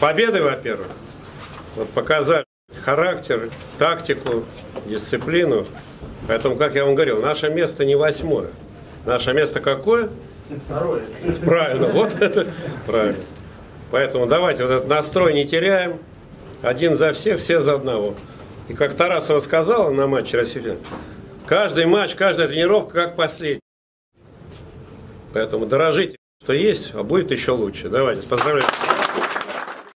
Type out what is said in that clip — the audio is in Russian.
Победы, во-первых. Вот показали характер, тактику, дисциплину. Поэтому, как я вам говорил, наше место не восьмое. Наше место какое? Второе. Правильно, вот это правильно. Поэтому давайте вот этот настрой не теряем. Один за всех, все за одного. И как Тарасова сказала на матче России, каждый матч, каждая тренировка как последний. Поэтому дорожите, что есть, а будет еще лучше. Давайте, поздравляю.